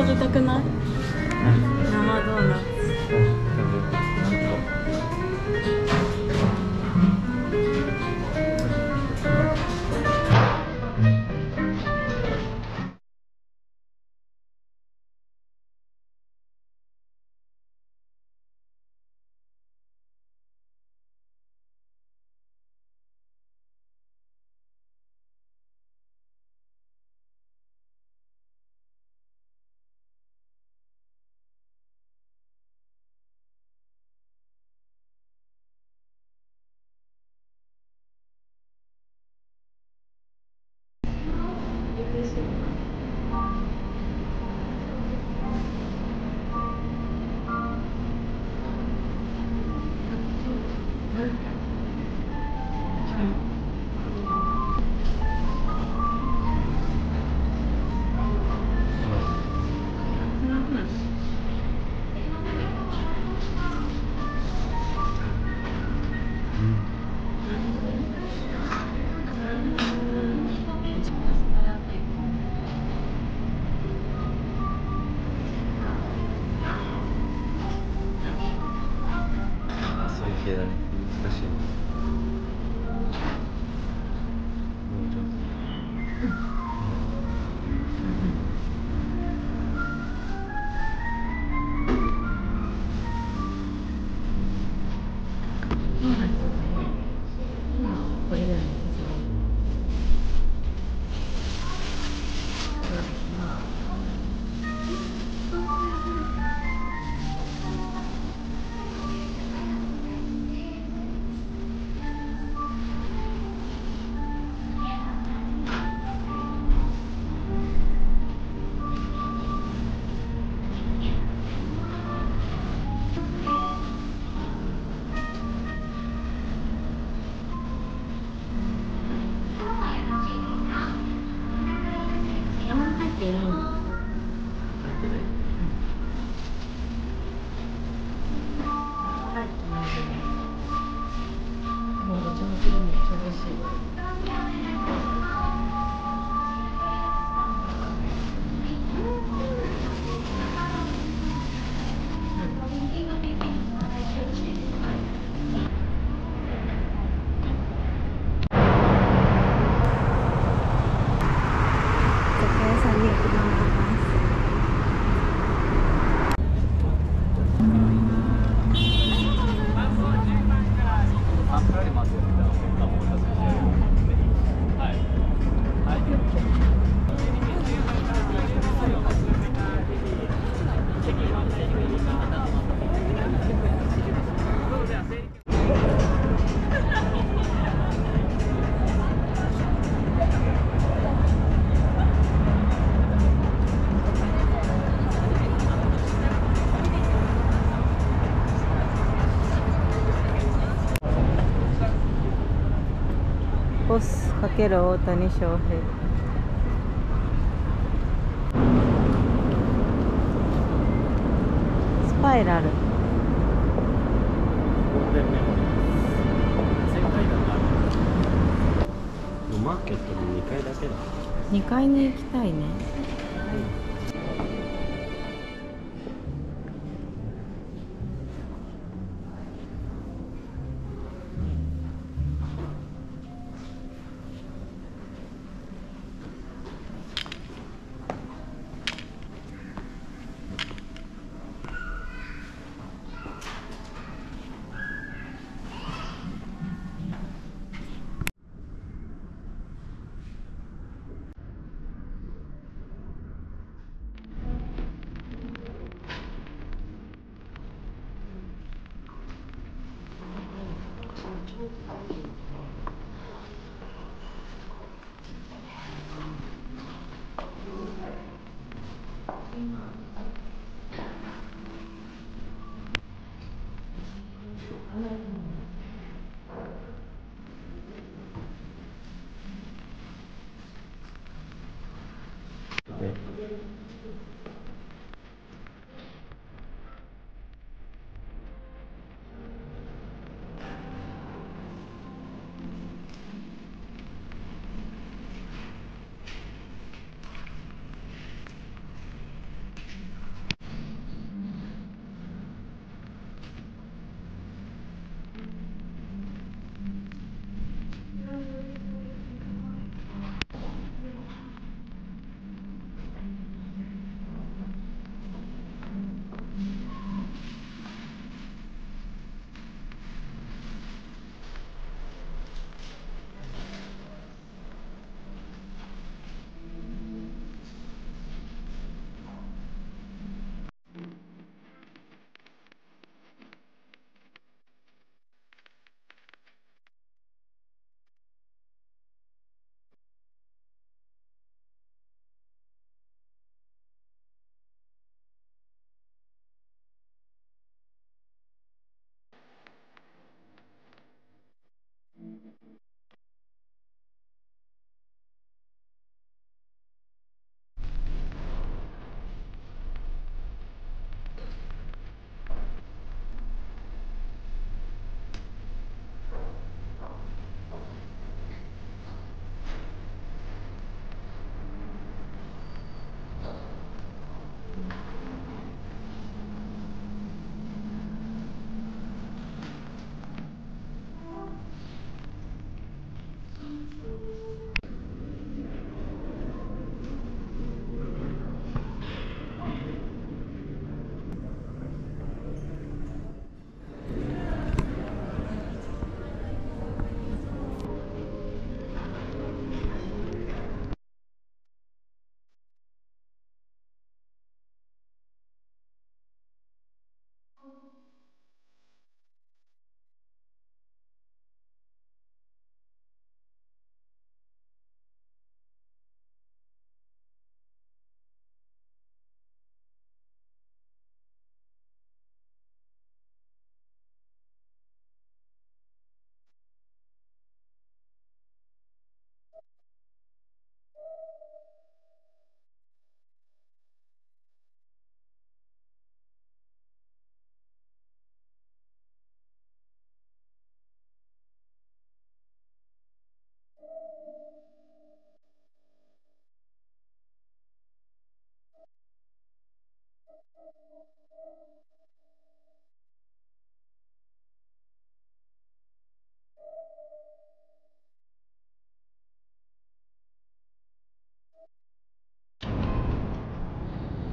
食べたくない？生ドーナツ難しける大谷翔平。スパイラル。マーケットの2階だけだ。2階に行きたいねね people publishing.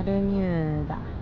マルミュ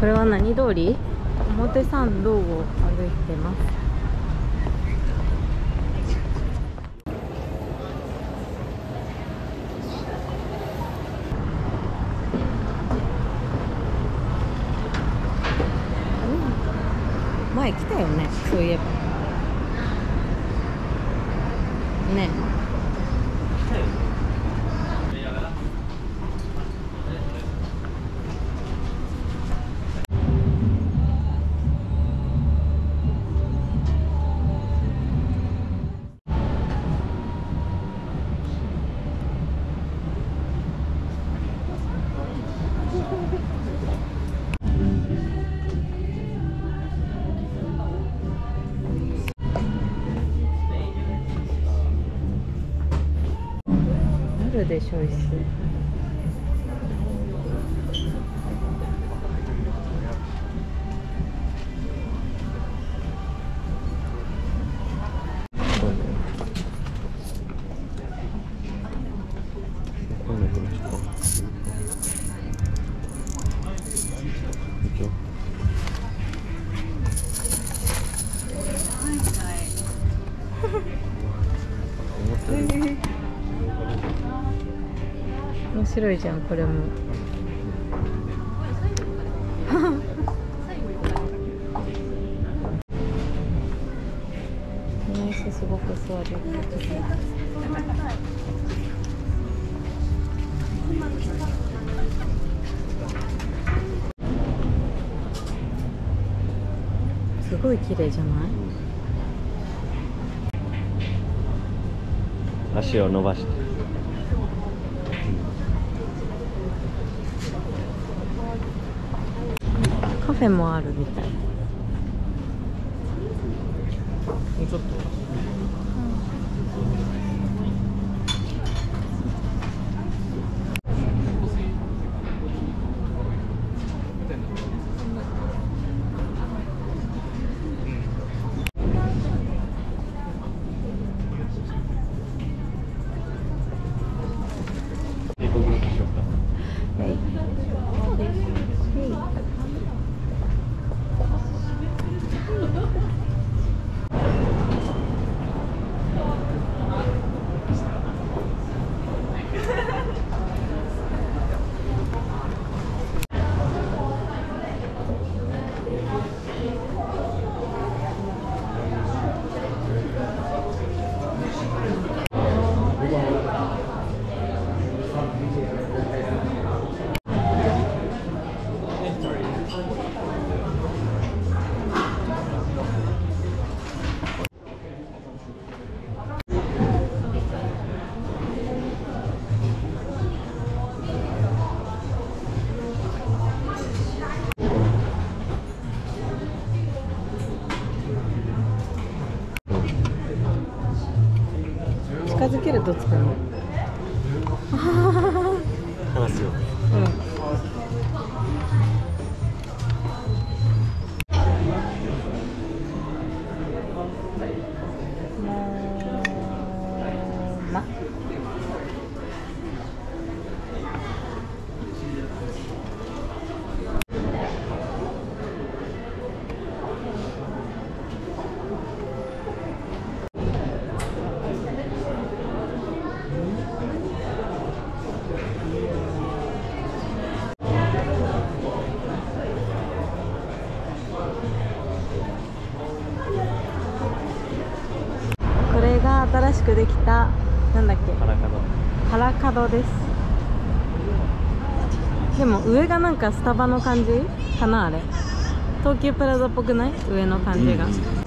これは何通り？表参道を歩いてます。うん。前来たよねそういえば。るでしょ椅子こんなくらい。しか行白いじゃんこれも。すごく座りやすいすごい綺麗じゃない？足を伸ばして。フェもあるみたい。もうちょっと。話すよ。うん。新しくできたなんだっけ？腹か腹角です。でも上がなんかスタバの感じ？かなあれ。東急プラザっぽくない？上の感じが、うん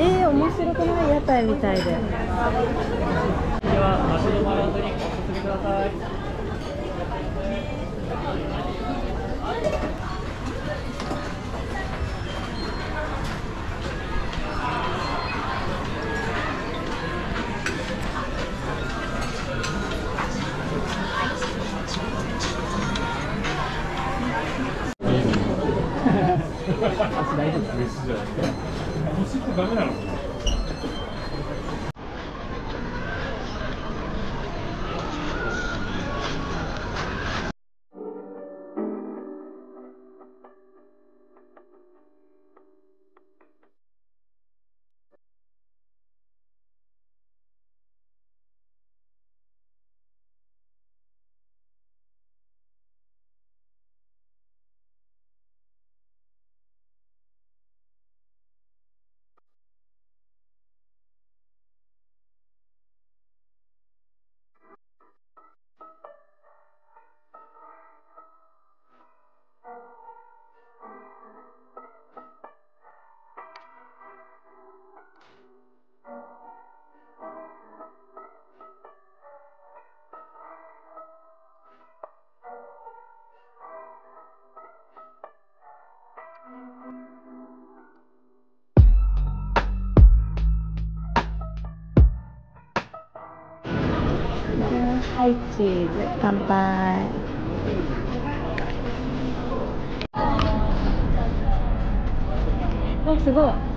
えー、面白くない屋台みたいで。では、マシュマロドリンクください。はチーズ乾杯。わすごい。